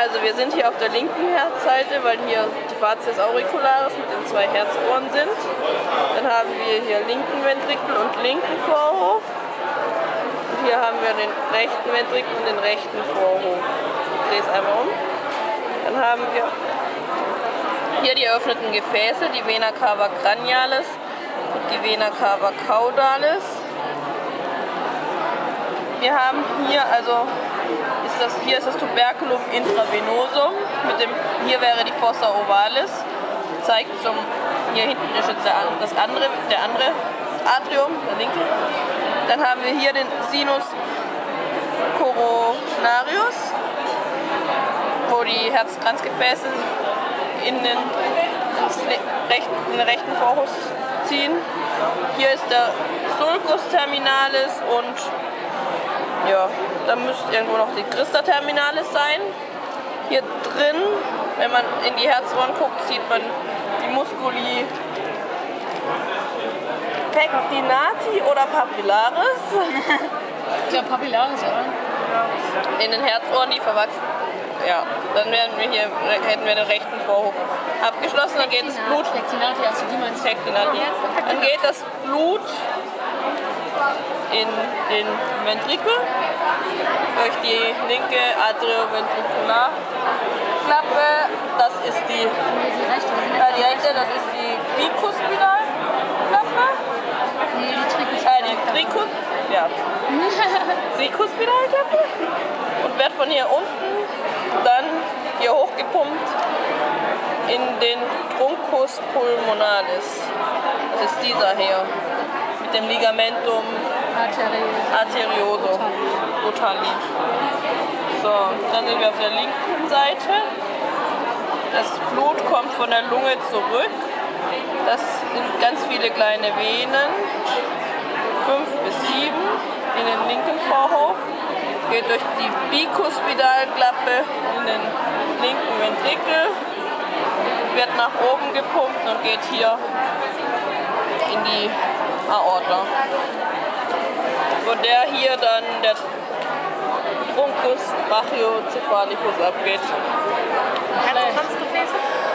Also wir sind hier auf der linken Herzseite, weil hier die Facies auricularis mit den zwei Herzohren sind. Dann haben wir hier linken Ventrikel und linken Vorhof. Und hier haben wir den rechten Ventrikel und den rechten Vorhof. Ich drehe es einmal um. Dann haben wir hier die eröffneten Gefäße, die Vena cava cranialis und die Vena cava caudalis. Wir haben hier also ist das hier ist das Tuberculum intravenosum mit dem hier wäre die Fossa ovalis. Zeigt zum hier hinten ist jetzt der, das andere der andere Atrium der linke. Dann haben wir hier den Sinus coronarius wo die Herzkranzgefäße in den, rechten, in den rechten Vorhof ziehen. Hier ist der Sulcus terminalis und ja, da müsste irgendwo noch die Christa terminalis sein. Hier drin, wenn man in die Herzohren guckt, sieht man die Musculi pectinati oder papillaris. Ja, Papillaris, oder? In den Herzohren, die verwachsen. Ja, dann werden wir hier, hätten wir den rechten Vorhof abgeschlossen, dann geht das Blut. Also. Dann geht das Blut in den Ventrikel durch die linke Atrioventrikularklappe. Das ist die, äh, die rechte, das ist die Bikuspinalklappe. Nee, die Tricus. Äh, die Trikus, ja. Und wird von hier unten dann hier hochgepumpt in den Truncus pulmonalis. Das ist dieser hier. Mit dem Ligamentum arterioso brutali. So, dann sind wir auf der linken Seite. Das Blut kommt von der Lunge zurück. Das sind ganz viele kleine Venen, fünf bis sieben in den linken Vorhof. Geht durch die Bikuspidalklappe in den linken Ventrikel, wird nach oben gepumpt und geht hier in die Aorta von der hier dann der Truncus brachiocephalicus abgeht. Herzkranzgefäße? Äh,